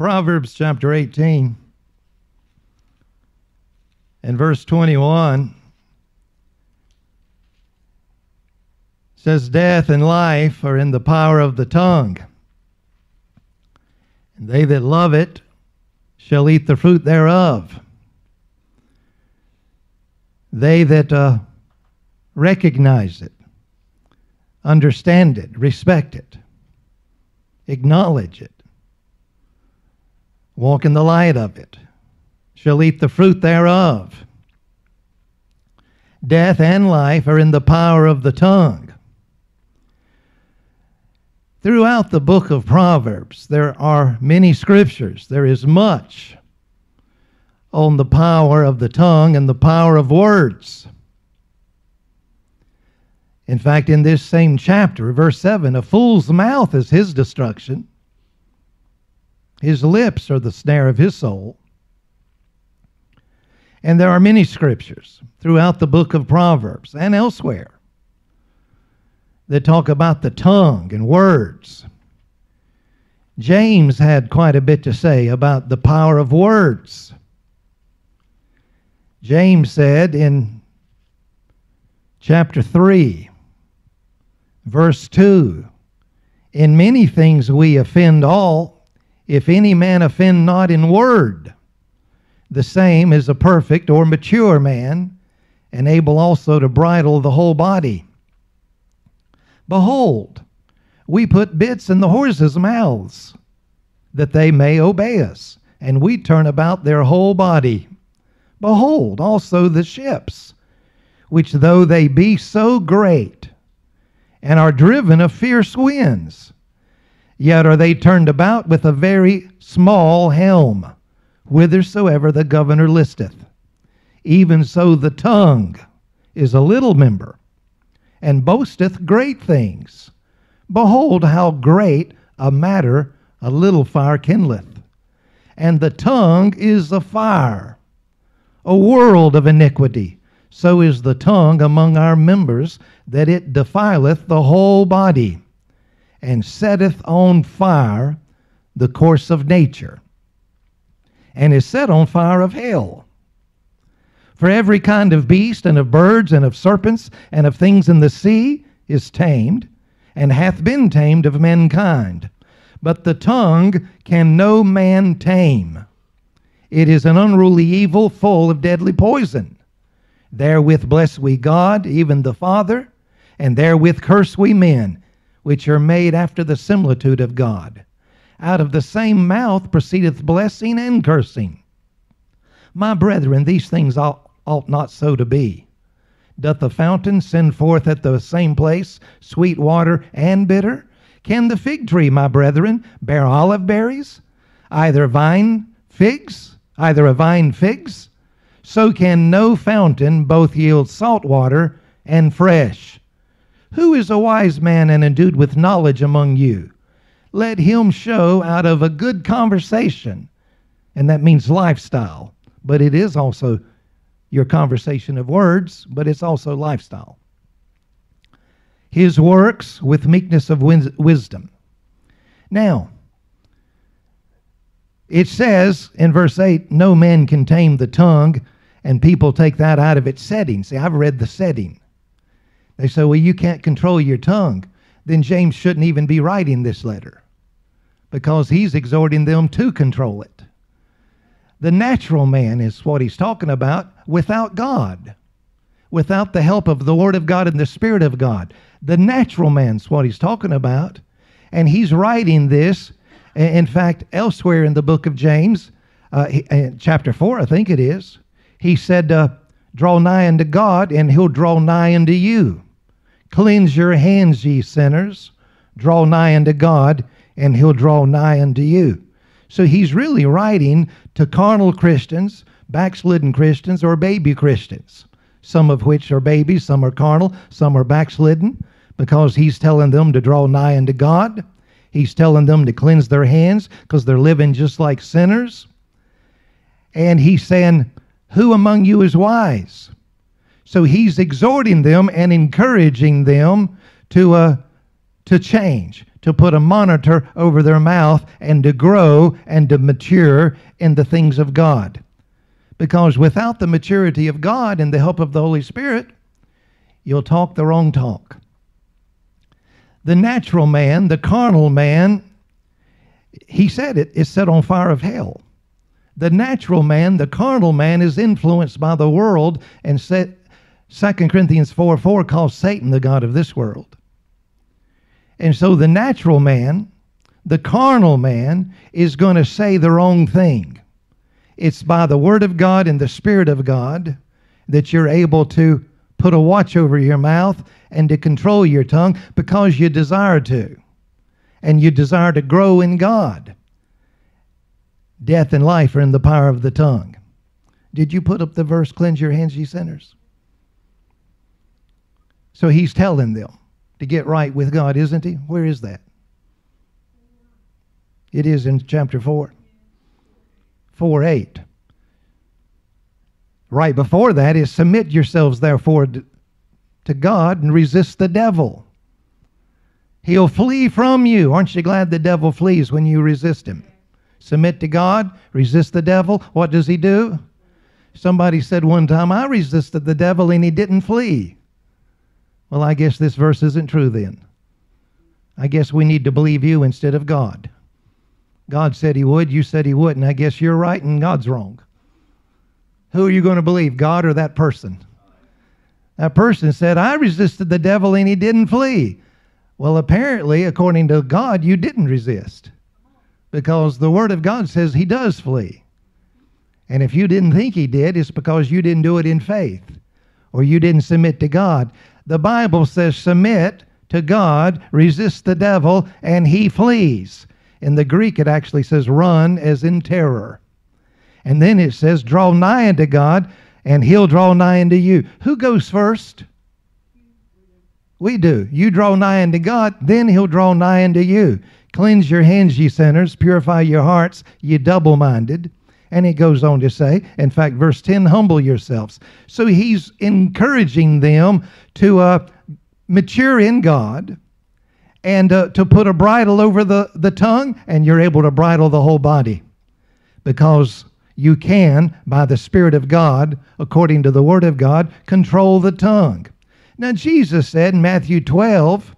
Proverbs chapter 18 and verse 21 says, Death and life are in the power of the tongue, and they that love it shall eat the fruit thereof. They that uh, recognize it, understand it, respect it, acknowledge it, walk in the light of it, shall eat the fruit thereof. Death and life are in the power of the tongue. Throughout the book of Proverbs, there are many scriptures. There is much on the power of the tongue and the power of words. In fact, in this same chapter, verse 7, a fool's mouth is his destruction, his lips are the snare of his soul. And there are many scriptures throughout the book of Proverbs and elsewhere that talk about the tongue and words. James had quite a bit to say about the power of words. James said in chapter 3, verse 2 In many things we offend all, if any man offend not in word. The same is a perfect or mature man, and able also to bridle the whole body. Behold, we put bits in the horses' mouths, that they may obey us, and we turn about their whole body. Behold also the ships, which though they be so great, and are driven of fierce winds, yet are they turned about with a very small helm, whithersoever the governor listeth. Even so the tongue is a little member, and boasteth great things. Behold how great a matter a little fire kindleth. And the tongue is a fire a world of iniquity. So is the tongue among our members, that it defileth the whole body, and setteth on fire the course of nature, and is set on fire of hell. For every kind of beast, and of birds, and of serpents, and of things in the sea is tamed, and hath been tamed of mankind. But the tongue can no man tame. It is an unruly evil full of deadly poison. Therewith bless we God, even the Father, and therewith curse we men, which are made after the similitude of God. Out of the same mouth proceedeth blessing and cursing. My brethren, these things ought, ought not so to be. Doth the fountain send forth at the same place sweet water and bitter? Can the fig tree, my brethren, bear olive berries? Either vine figs? either a vine figs, so can no fountain both yield salt water and fresh. Who is a wise man and endued with knowledge among you? Let him show out of a good conversation. And that means lifestyle, but it is also your conversation of words, but it's also lifestyle. His works with meekness of wisdom. Now, it says in verse 8, no man can tame the tongue, and people take that out of its setting. See, I've read the setting. They say, well, you can't control your tongue. Then James shouldn't even be writing this letter because he's exhorting them to control it. The natural man is what he's talking about without God, without the help of the Word of God and the Spirit of God. The natural man's what he's talking about. And he's writing this in fact, elsewhere in the book of James, uh, chapter 4, I think it is, he said, uh, Draw nigh unto God, and he'll draw nigh unto you. Cleanse your hands, ye sinners. Draw nigh unto God, and he'll draw nigh unto you. So he's really writing to carnal Christians, backslidden Christians, or baby Christians, some of which are babies, some are carnal, some are backslidden, because he's telling them to draw nigh unto God He's telling them to cleanse their hands because they're living just like sinners. And he's saying, Who among you is wise? So he's exhorting them and encouraging them to, uh, to change, to put a monitor over their mouth and to grow and to mature in the things of God. Because without the maturity of God and the help of the Holy Spirit, you'll talk the wrong talk. The natural man, the carnal man, he said it, is set on fire of hell. The natural man, the carnal man, is influenced by the world and set 2 Corinthians 4 4 calls Satan the God of this world. And so the natural man, the carnal man, is going to say the wrong thing. It's by the Word of God and the Spirit of God that you're able to put a watch over your mouth and to control your tongue because you desire to. And you desire to grow in God. Death and life are in the power of the tongue. Did you put up the verse, Cleanse your hands, ye sinners? So he's telling them to get right with God, isn't he? Where is that? It is in chapter 4. 4 8. Right before that is submit yourselves therefore to God and resist the devil. He'll flee from you. Aren't you glad the devil flees when you resist him? Submit to God, resist the devil. What does he do? Somebody said one time, I resisted the devil and he didn't flee. Well, I guess this verse isn't true then. I guess we need to believe you instead of God. God said he would, you said he wouldn't. I guess you're right and God's wrong. Who are you going to believe, God or that person? That person said, I resisted the devil and he didn't flee. Well, apparently, according to God, you didn't resist because the Word of God says he does flee. And if you didn't think he did, it's because you didn't do it in faith or you didn't submit to God. The Bible says, submit to God, resist the devil, and he flees. In the Greek, it actually says run as in terror. And then it says, draw nigh unto God, and he'll draw nigh unto you. Who goes first? We do. You draw nigh unto God, then he'll draw nigh unto you. Cleanse your hands, ye sinners. Purify your hearts, ye double minded. And it goes on to say, in fact, verse 10, humble yourselves. So he's encouraging them to uh, mature in God and uh, to put a bridle over the, the tongue, and you're able to bridle the whole body because you can, by the Spirit of God, according to the Word of God, control the tongue. Now, Jesus said in Matthew 12,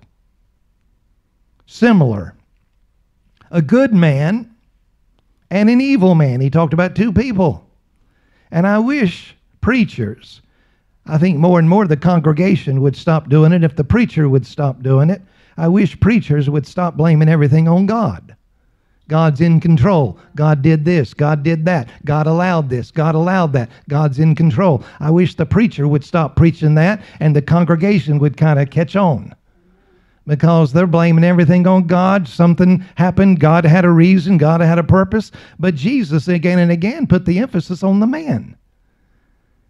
similar. A good man and an evil man. He talked about two people. And I wish preachers, I think more and more the congregation would stop doing it if the preacher would stop doing it. I wish preachers would stop blaming everything on God. God's in control. God did this. God did that. God allowed this. God allowed that. God's in control. I wish the preacher would stop preaching that and the congregation would kind of catch on because they're blaming everything on God. Something happened. God had a reason. God had a purpose. But Jesus, again and again, put the emphasis on the man.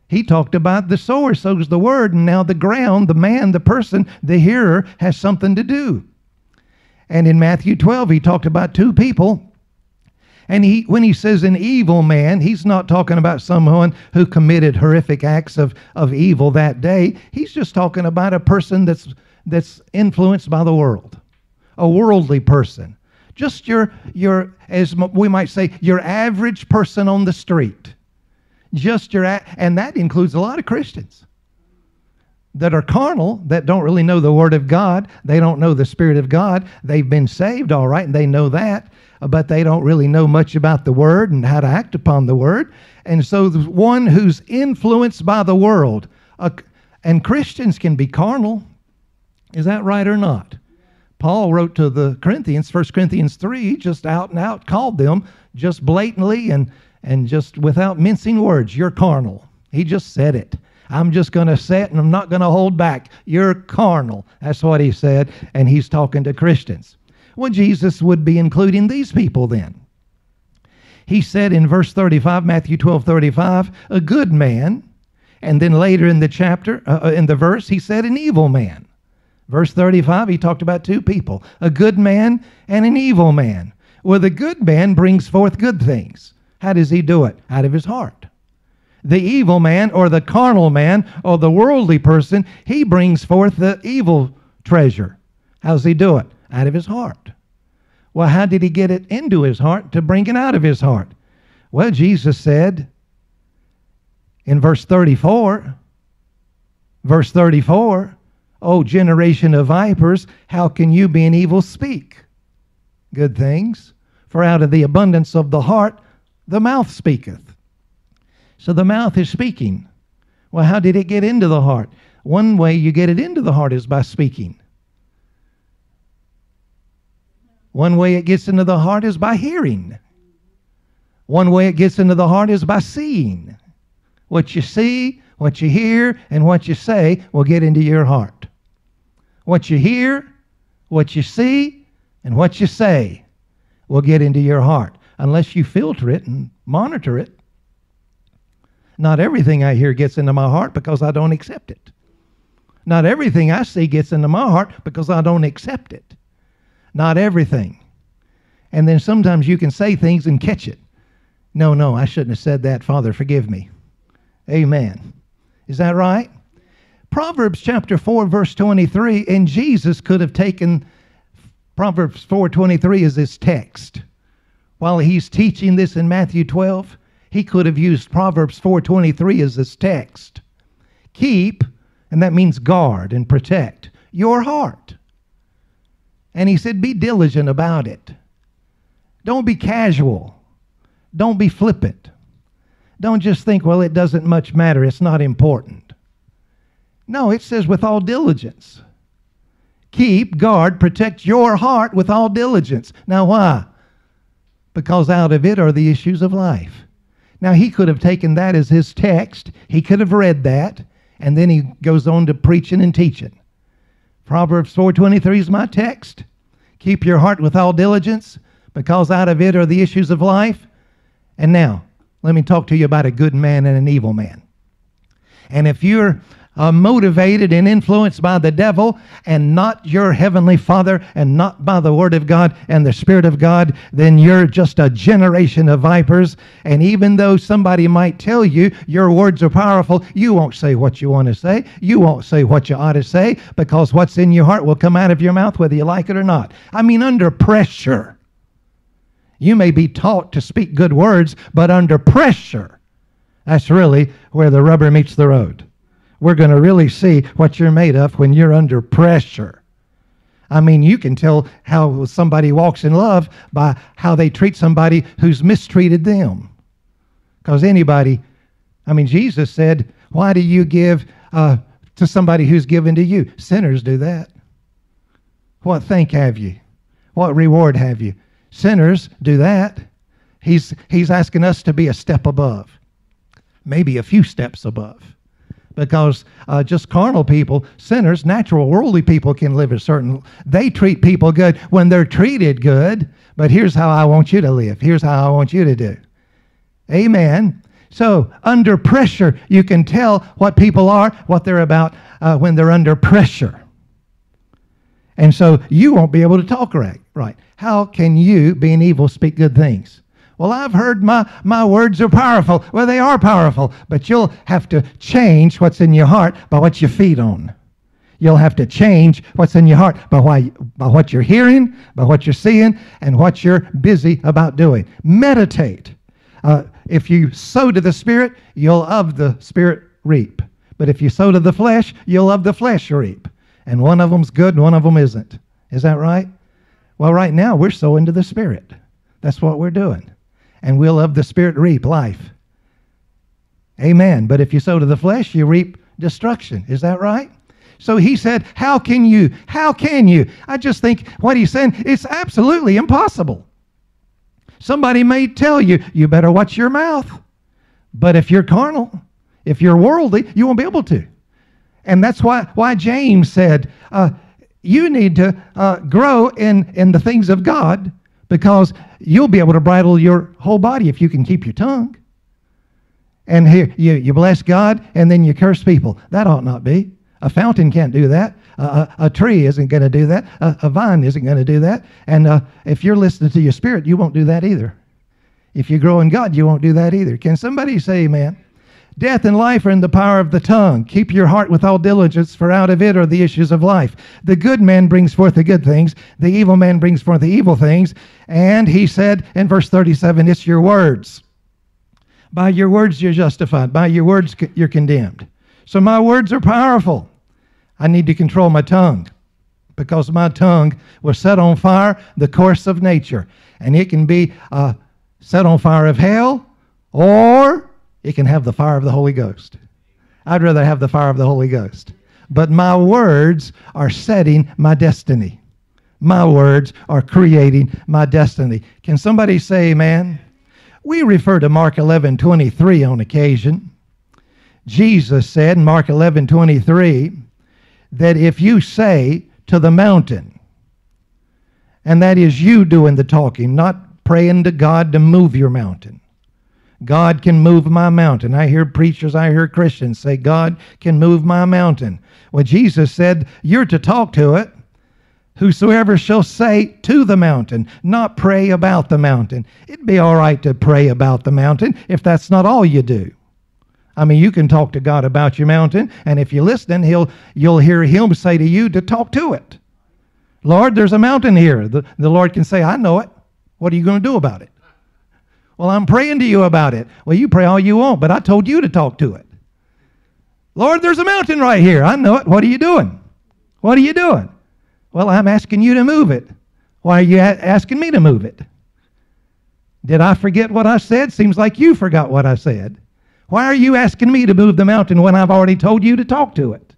He talked about the sower sows the word, and now the ground, the man, the person, the hearer, has something to do. And in Matthew 12, he talked about two people. And he, when he says an evil man, he's not talking about someone who committed horrific acts of, of evil that day. He's just talking about a person that's that's influenced by the world, a worldly person. Just your, your, as we might say, your average person on the street. Just your, and that includes a lot of Christians that are carnal, that don't really know the Word of God. They don't know the Spirit of God. They've been saved, all right, and they know that, but they don't really know much about the Word and how to act upon the Word. And so, the one who's influenced by the world, uh, and Christians can be carnal. Is that right or not? Paul wrote to the Corinthians, 1 Corinthians 3, just out and out called them just blatantly and, and just without mincing words, you're carnal. He just said it. I'm just going to say it and I'm not going to hold back. You're carnal. That's what he said. And he's talking to Christians. Well, Jesus would be including these people then. He said in verse 35, Matthew 12 35, a good man. And then later in the chapter, uh, uh in the verse, he said an evil man. Verse 35, he talked about two people a good man and an evil man. Well, the good man brings forth good things. How does he do it? Out of his heart. The evil man, or the carnal man, or the worldly person, he brings forth the evil treasure. How does he do it? Out of his heart. Well, how did he get it into his heart to bring it out of his heart? Well, Jesus said in verse 34, verse 34, O generation of vipers, how can you being evil speak good things? For out of the abundance of the heart, the mouth speaketh. So the mouth is speaking. Well, how did it get into the heart? One way you get it into the heart is by speaking. One way it gets into the heart is by hearing. One way it gets into the heart is by seeing. What you see, what you hear, and what you say will get into your heart. What you hear, what you see, and what you say will get into your heart unless you filter it and monitor it. Not everything I hear gets into my heart because I don't accept it. Not everything I see gets into my heart because I don't accept it. Not everything. And then sometimes you can say things and catch it. No, no, I shouldn't have said that. Father, forgive me. Amen. Is that right? Proverbs chapter 4 verse 23 and Jesus could have taken Proverbs 4:23 as his text. While he's teaching this in Matthew 12, he could have used Proverbs 4:23 as his text. Keep, and that means guard and protect your heart. And he said be diligent about it. Don't be casual. Don't be flippant. Don't just think, well, it doesn't much matter. It's not important. No, it says with all diligence. Keep, guard, protect your heart with all diligence. Now, why? Because out of it are the issues of life. Now, he could have taken that as his text. He could have read that, and then he goes on to preaching and teaching. Proverbs 4.23 is my text. Keep your heart with all diligence, because out of it are the issues of life. And now, let me talk to you about a good man and an evil man. And if you're uh, motivated and influenced by the devil and not your heavenly Father and not by the Word of God and the Spirit of God, then you're just a generation of vipers. And even though somebody might tell you your words are powerful, you won't say what you want to say. You won't say what you ought to say because what's in your heart will come out of your mouth whether you like it or not. I mean, under pressure. You may be taught to speak good words, but under pressure, that's really where the rubber meets the road. We're going to really see what you're made of when you're under pressure. I mean, you can tell how somebody walks in love by how they treat somebody who's mistreated them. Because anybody, I mean, Jesus said, Why do you give uh, to somebody who's given to you? Sinners do that. What thank have you? What reward have you? Sinners do that. He's, he's asking us to be a step above, maybe a few steps above. Because uh, just carnal people, sinners, natural, worldly people can live a certain. They treat people good when they're treated good. But here's how I want you to live. Here's how I want you to do. Amen. So, under pressure, you can tell what people are, what they're about uh, when they're under pressure. And so you won't be able to talk right. Right. How can you, being evil, speak good things? Well, I've heard my, my words are powerful. Well, they are powerful, but you'll have to change what's in your heart by what you feed on. You'll have to change what's in your heart by, why, by what you're hearing, by what you're seeing, and what you're busy about doing. Meditate. Uh, if you sow to the Spirit, you'll of the Spirit reap. But if you sow to the flesh, you'll of the flesh reap. And one of them's good and one of them isn't. Is that right? Well, right now we're sowing to the Spirit. That's what we're doing. And we'll of the Spirit reap life. Amen. But if you sow to the flesh, you reap destruction. Is that right? So he said, How can you? How can you? I just think what he's saying, it's absolutely impossible. Somebody may tell you, you better watch your mouth. But if you're carnal, if you're worldly, you won't be able to. And that's why, why James said, uh, you need to uh, grow in, in the things of God because you'll be able to bridle your whole body if you can keep your tongue. And here, you, you bless God and then you curse people. That ought not be. A fountain can't do that. a, a, tree isn't going to do that. A, a vine isn't going to do that. And uh, if you're listening to your spirit, you won't do that either. If you grow in God, you won't do that either. Can somebody say amen? Death and life are in the power of the tongue. Keep your heart with all diligence, for out of it are the issues of life. The good man brings forth the good things, the evil man brings forth the evil things. And he said in verse 37, It's your words. By your words you're justified, by your words you're condemned. So my words are powerful. I need to control my tongue because my tongue will set on fire the course of nature. And it can be uh, set on fire of hell or it can have the fire of the Holy Ghost. I'd rather have the fire of the Holy Ghost. But my words are setting my destiny. My words are creating my destiny. Can somebody say amen? We refer to Mark 11 23 on occasion. Jesus said in Mark 11 23 that if you say to the mountain, and that is you doing the talking, not praying to God to move your mountain. God can move my mountain. I hear preachers, I hear Christians say, God can move my mountain. Well, Jesus said, You're to talk to it. Whosoever shall say to the mountain, not pray about the mountain. It'd be all right to pray about the mountain if that's not all you do. I mean, you can talk to God about your mountain, and if you're listening, he'll, you'll hear Him say to you to talk to it. Lord, there's a mountain here. The, the Lord can say, I know it. What are you going to do about it? Well, I'm praying to you about it. Well, you pray all you want, but I told you to talk to it. Lord, there's a mountain right here. I know it. What are you doing? What are you doing? Well, I'm asking you to move it. Why are you asking me to move it? Did I forget what I said? Seems like you forgot what I said. Why are you asking me to move the mountain when I've already told you to talk to it?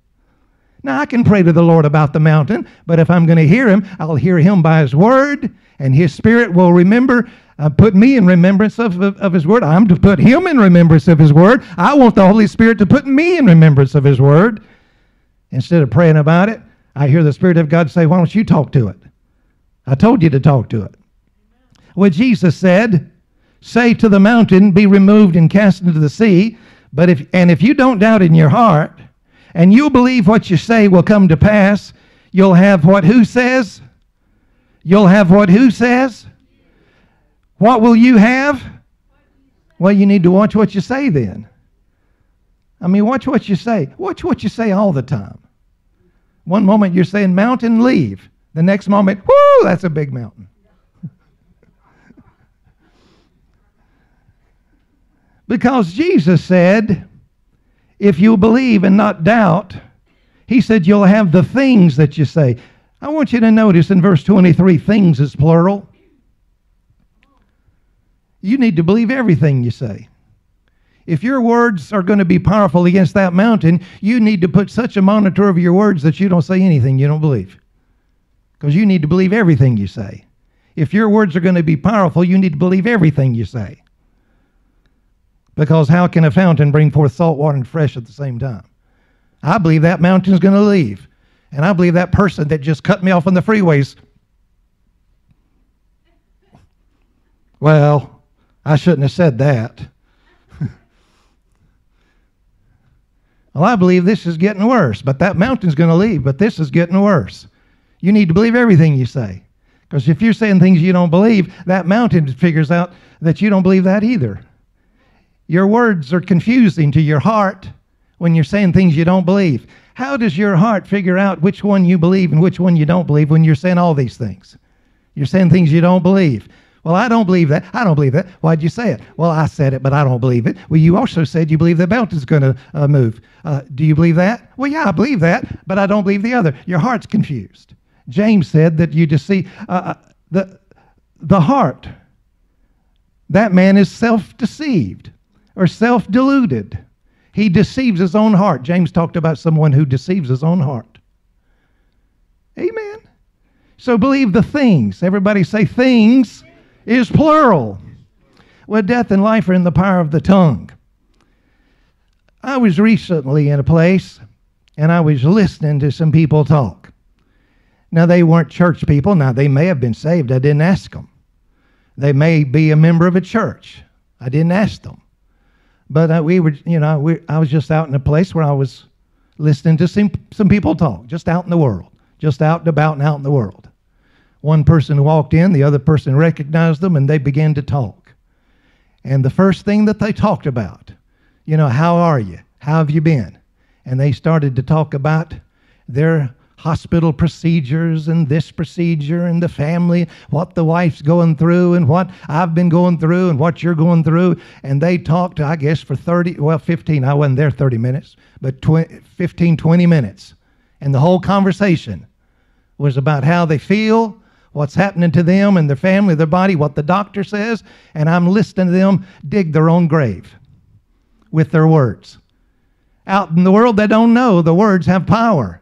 Now, I can pray to the Lord about the mountain, but if I'm going to hear him, I'll hear him by his word, and his spirit will remember, uh, put me in remembrance of, of, of his word. I'm to put him in remembrance of his word. I want the Holy Spirit to put me in remembrance of his word. Instead of praying about it, I hear the Spirit of God say, Why don't you talk to it? I told you to talk to it. Well, Jesus said, say to the mountain, Be removed and cast into the sea. But if, and if you don't doubt in your heart, and you believe what you say will come to pass, you'll have what who says? You'll have what who says? What will you have? Well, you need to watch what you say then. I mean, watch what you say. Watch what you say all the time. One moment you're saying, mountain, leave. The next moment, whoo, that's a big mountain. Because Jesus said, if you believe and not doubt, he said you'll have the things that you say. I want you to notice in verse 23, things is plural. You need to believe everything you say. If your words are going to be powerful against that mountain, you need to put such a monitor over your words that you don't say anything you don't believe. Because you need to believe everything you say. If your words are going to be powerful, you need to believe everything you say. Because how can a fountain bring forth salt water and fresh at the same time? I believe that mountain's going to leave. And I believe that person that just cut me off on the freeways. Well, I shouldn't have said that. well, I believe this is getting worse, but that mountain's going to leave, but this is getting worse. You need to believe everything you say. Because if you're saying things you don't believe, that mountain figures out that you don't believe that either. Your words are confusing to your heart when you're saying things you don't believe. How does your heart figure out which one you believe and which one you don't believe when you're saying all these things? You're saying things you don't believe. Well, I don't believe that. I don't believe that. Why'd you say it? Well, I said it, but I don't believe it. Well, you also said you believe the belt is going to uh, move. Uh, do you believe that? Well, yeah, I believe that, but I don't believe the other. Your heart's confused. James said that you just see uh, uh the, the heart. That man is self deceived or self deluded. He deceives his own heart. James talked about someone who deceives his own heart. Amen. So believe the things. Everybody say things is plural. Well, death and life are in the power of the tongue. I was recently in a place and I was listening to some people talk. Now, they weren't church people. Now, they may have been saved. I didn't ask them. They may be a member of a church. I didn't ask them. But uh, we were, you know, we, I was just out in a place where I was listening to some, some people talk, just out in the world, just out and about and out in the world. One person walked in, the other person recognized them, and they began to talk. And the first thing that they talked about you know, how are you? How have you been? And they started to talk about their hospital procedures and this procedure and the family, what the wife's going through and what I've been going through and what you're going through. And they talked, I guess, for 30, well, 15, I wasn't there 30 minutes, but 20, 15, 20 minutes. And the whole conversation was about how they feel, what's happening to them and their family, their body, what the doctor says. And I'm listening to them dig their own grave with their words. Out in the world, they don't know the words have power.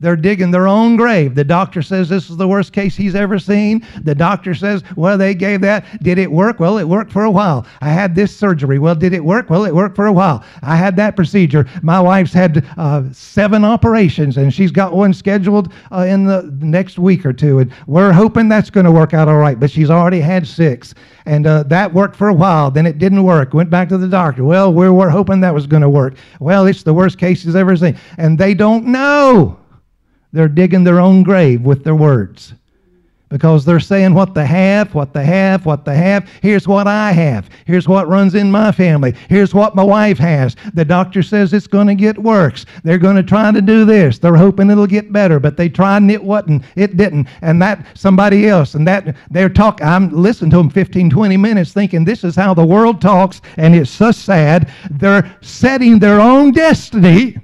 They're digging their own grave. The doctor says this is the worst case he's ever seen. The doctor says, well, they gave that. Did it work? Well, it worked for a while. I had this surgery. Well, did it work? Well, it worked for a while. I had that procedure. My wife's had uh, seven operations, and she's got one scheduled uh, in the next week or two. And we're hoping that's going to work out all right, but she's already had six. And uh, that worked for a while. Then it didn't work. Went back to the doctor. Well, we were hoping that was going to work. Well, it's the worst case he's ever seen. And they don't know. They're digging their own grave with their words because they're saying what they have, what they have, what they have. Here's what I have. Here's what runs in my family. Here's what my wife has. The doctor says it's going to get worse. They're going to try to do this. They're hoping it'll get better, but they tried and it wasn't. It didn't. And that somebody else and that they're talking. I'm listening to them 15, 20 minutes thinking this is how the world talks and it's so sad. They're setting their own destiny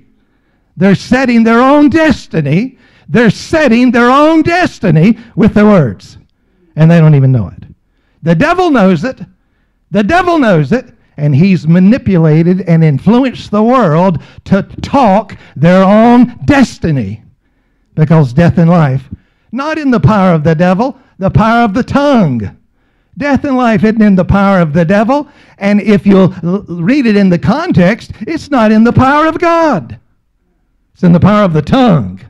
they're setting their own destiny. They're setting their own destiny with their words. And they don't even know it. The devil knows it. The devil knows it. And he's manipulated and influenced the world to talk their own destiny. Because death and life, not in the power of the devil, the power of the tongue. Death and life isn't in the power of the devil. And if you'll read it in the context, it's not in the power of God. It's in the power of the tongue.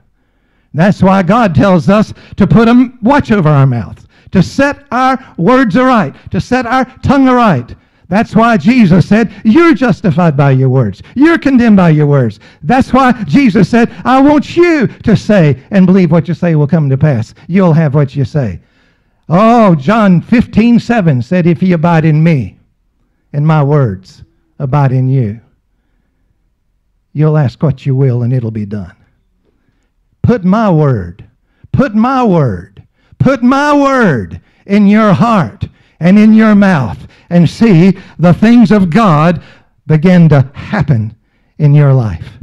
That's why God tells us to put a watch over our mouth, to set our words aright, to set our tongue aright. That's why Jesus said, You're justified by your words. You're condemned by your words. That's why Jesus said, I want you to say and believe what you say will come to pass. You'll have what you say. Oh, John 15, 7 said, If ye abide in me, and my words abide in you, You'll ask what you will and it'll be done. Put my word, put my word, put my word in your heart and in your mouth and see the things of God begin to happen in your life.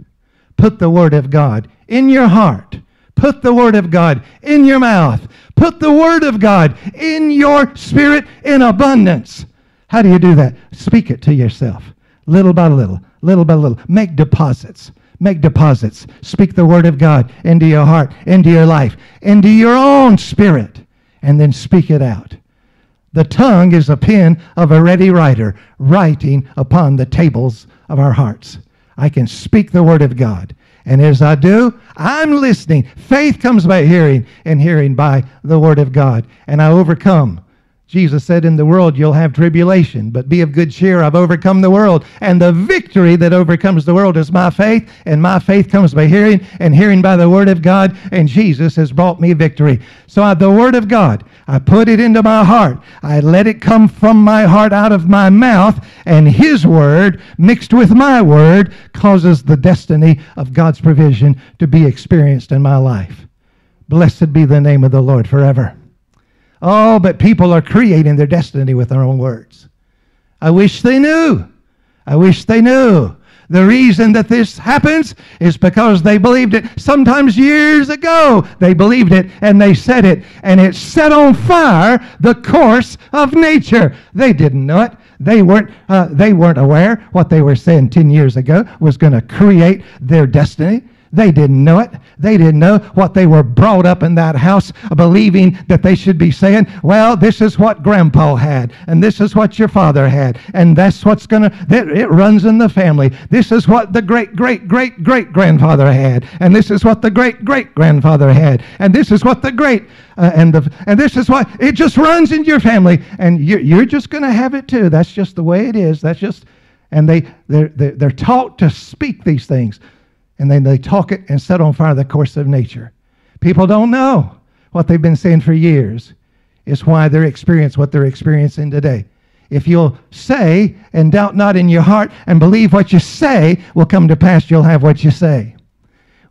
Put the word of God in your heart. Put the word of God in your mouth. Put the word of God in your spirit in abundance. How do you do that? Speak it to yourself, little by little little by little. Make deposits. Make deposits. Speak the word of God into your heart, into your life, into your own spirit, and then speak it out. The tongue is a pen of a ready writer, writing upon the tables of our hearts. I can speak the word of God. And as I do, I'm listening. Faith comes by hearing, and hearing by the word of God. And I overcome Jesus said, In the world you'll have tribulation, but be of good cheer. I've overcome the world. And the victory that overcomes the world is my faith, and my faith comes by hearing, and hearing by the Word of God. And Jesus has brought me victory. So I, the Word of God, I put it into my heart. I let it come from my heart out of my mouth, and His Word, mixed with my Word, causes the destiny of God's provision to be experienced in my life. Blessed be the name of the Lord forever. Oh, but people are creating their destiny with their own words. I wish they knew. I wish they knew. The reason that this happens is because they believed it sometimes years ago. They believed it and they said it, and it set on fire the course of nature. They didn't know it. They weren't, uh, they weren't aware what they were saying 10 years ago was going to create their destiny. They didn't know it. They didn't know what they were brought up in that house believing that they should be saying, well, this is what grandpa had, and this is what your father had, and that's what's going to, it runs in the family. This is what the great, great, great, great grandfather had, and this is what the great, great grandfather had, and this is what the great, uh, and, the, and this is why it just runs in your family, and you're, you're just going to have it too. That's just the way it is. That's just, and they, they're, they're taught to speak these things and then they talk it and set on fire the course of nature. People don't know what they've been saying for years. It's why they're experiencing what they're experiencing today. If you'll say and doubt not in your heart and believe what you say will come to pass, you'll have what you say.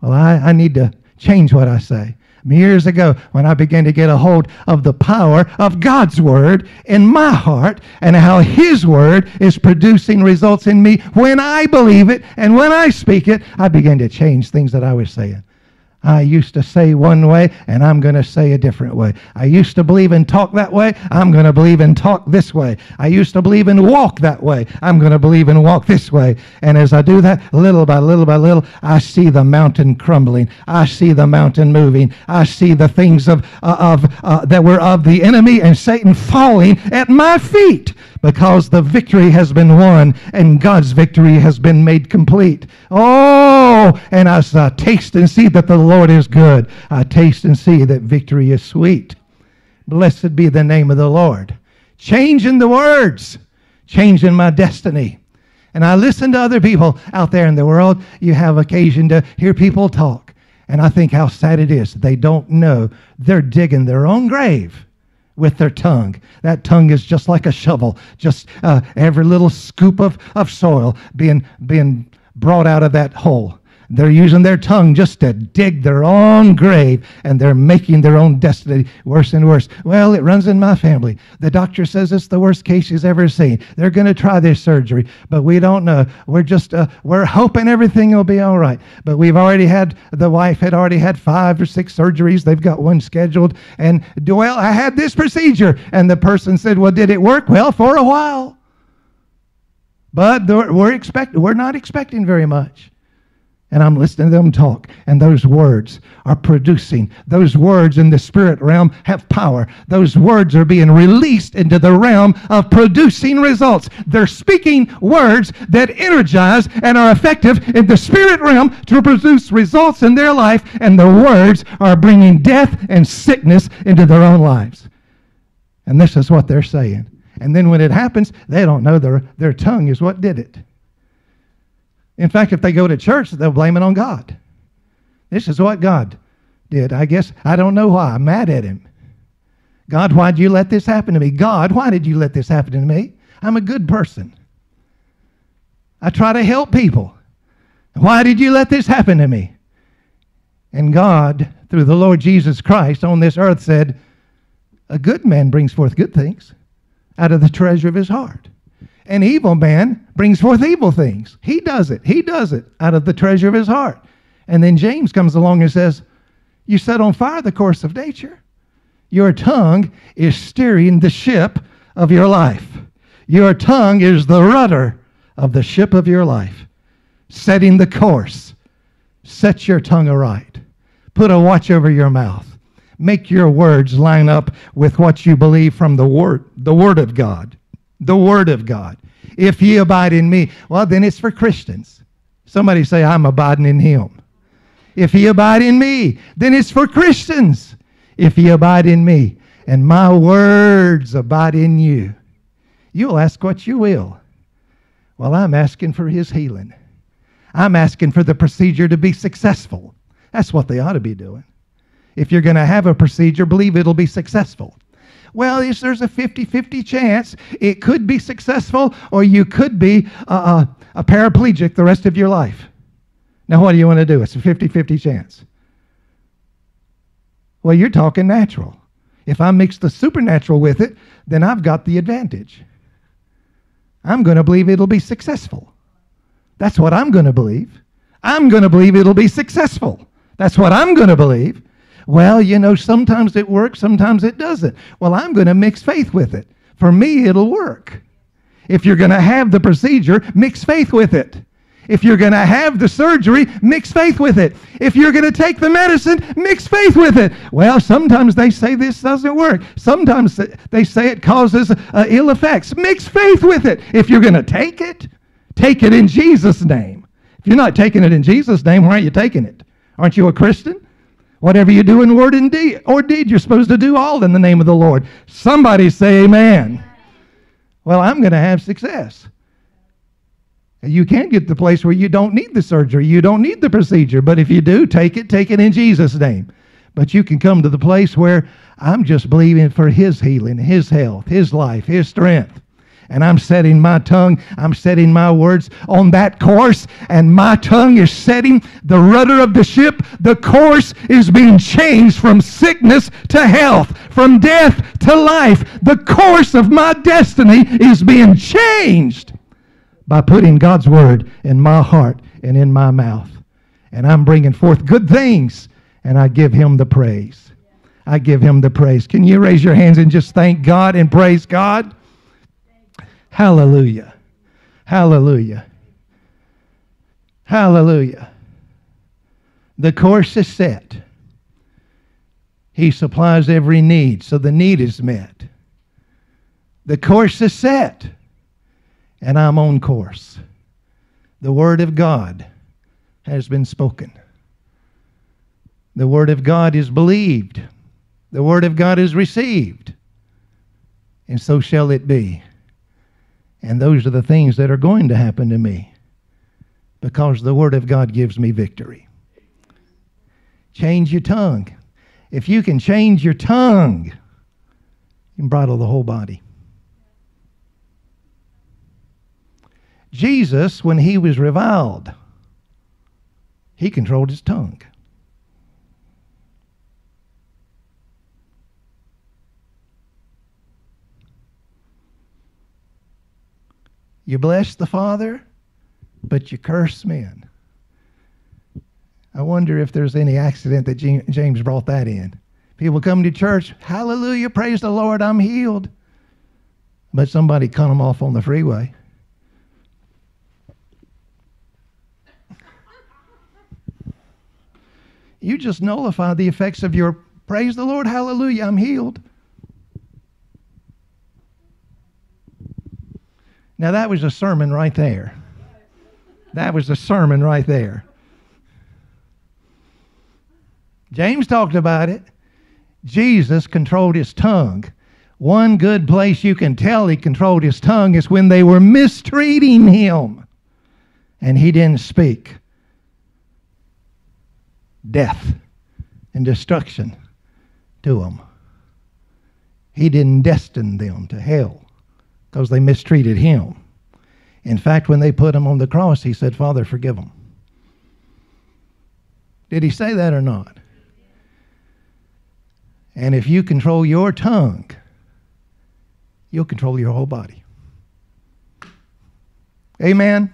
Well, I, I need to change what I say. Years ago, when I began to get a hold of the power of God's Word in my heart and how His Word is producing results in me when I believe it and when I speak it, I began to change things that I was saying. I used to say one way, and I'm going to say a different way. I used to believe and talk that way. I'm going to believe and talk this way. I used to believe and walk that way. I'm going to believe and walk this way. And as I do that, little by little by little, I see the mountain crumbling. I see the mountain moving. I see the things of, uh, of uh, that were of the enemy and Satan falling at my feet because the victory has been won and God's victory has been made complete. Oh, and I taste and see that the Lord is good, I taste and see that victory is sweet. Blessed be the name of the Lord. Changing the words, changing my destiny. And I listen to other people out there in the world. You have occasion to hear people talk. And I think how sad it is. They don't know they're digging their own grave with their tongue. That tongue is just like a shovel, just uh, every little scoop of, of soil being, being brought out of that hole. They're using their tongue just to dig their own grave, and they're making their own destiny worse and worse. Well, it runs in my family. The doctor says it's the worst case he's ever seen. They're going to try this surgery, but we don't know. We're just uh, we're hoping everything will be all right. But we've already had the wife had already had five or six surgeries. They've got one scheduled, and well, I had this procedure, and the person said, "Well, did it work?" Well, for a while. But we're expect, we're not expecting very much and I'm listening to them talk, and those words are producing. Those words in the spirit realm have power. Those words are being released into the realm of producing results. They're speaking words that energize and are effective in the spirit realm to produce results in their life, and the words are bringing death and sickness into their own lives. And this is what they're saying. And then when it happens, they don't know their, their tongue is what did it. In fact, if they go to church, they'll blame it on God. This is what God did. I guess I don't know why. I'm mad at him. God, why did you let this happen to me? God, why did you let this happen to me? I'm a good person. I try to help people. Why did you let this happen to me? And God, through the Lord Jesus Christ on this earth, said, A good man brings forth good things out of the treasure of his heart. An evil man brings forth evil things. He does it. He does it out of the treasure of his heart. And then James comes along and says, You set on fire the course of nature. Your tongue is steering the ship of your life. Your tongue is the rudder of the ship of your life, setting the course. Set your tongue aright. Put a watch over your mouth. Make your words line up with what you believe from the word, the word of God the Word of God. If ye abide in me, well, then it's for Christians. Somebody say, I'm abiding in him. If ye abide in me, then it's for Christians. If ye abide in me, and my words abide in you, you'll ask what you will. Well, I'm asking for his healing. I'm asking for the procedure to be successful. That's what they ought to be doing. If you're going to have a procedure, believe it'll be successful. Well, there's a 50 50 chance it could be successful, or you could be a, a, a paraplegic the rest of your life. Now, what do you want to do? It's a 50 50 chance. Well, you're talking natural. If I mix the supernatural with it, then I've got the advantage. I'm going to believe it'll be successful. That's what I'm going to believe. I'm going to believe it'll be successful. That's what I'm going to believe. Well, you know, sometimes it works, sometimes it doesn't. Well, I'm going to mix faith with it. For me, it'll work. If you're going to have the procedure, mix faith with it. If you're going to have the surgery, mix faith with it. If you're going to take the medicine, mix faith with it. Well, sometimes they say this doesn't work. Sometimes they say it causes uh, ill effects. Mix faith with it. If you're going to take it, take it in Jesus' name. If you're not taking it in Jesus' name, why aren't you taking it? Aren't you a Christian? Whatever you do in word and deed or deed, you're supposed to do all in the name of the Lord. Somebody say amen. Well, I'm going to have success. You can get to the place where you don't need the surgery, you don't need the procedure, but if you do, take it, take it in Jesus' name. But you can come to the place where I'm just believing for His healing, His health, His life, His strength. And I'm setting my tongue, I'm setting my words on that course, and my tongue is setting the rudder of the ship. The course is being changed from sickness to health, from death to life. The course of my destiny is being changed by putting God's word in my heart and in my mouth. And I'm bringing forth good things, and I give him the praise. I give him the praise. Can you raise your hands and just thank God and praise God? Hallelujah. Hallelujah. Hallelujah. The course is set. He supplies every need, so the need is met. The course is set, and I'm on course. The Word of God has been spoken. The Word of God is believed. The Word of God is received. And so shall it be. And those are the things that are going to happen to me because the Word of God gives me victory. Change your tongue. If you can change your tongue, you can bridle the whole body. Jesus, when he was reviled, he controlled his tongue. You bless the Father, but you curse men. I wonder if there's any accident that James brought that in. People come to church, hallelujah, praise the Lord, I'm healed. But somebody cut them off on the freeway. You just nullify the effects of your praise the Lord, hallelujah, I'm healed. Now, that was a sermon right there. That was a sermon right there. James talked about it. Jesus controlled his tongue. One good place you can tell he controlled his tongue is when they were mistreating him and he didn't speak. Death and destruction to them. He didn't destine them to hell because they mistreated him. In fact, when they put him on the cross, he said, Father, forgive them. Did he say that or not? And if you control your tongue, you'll control your whole body. Amen.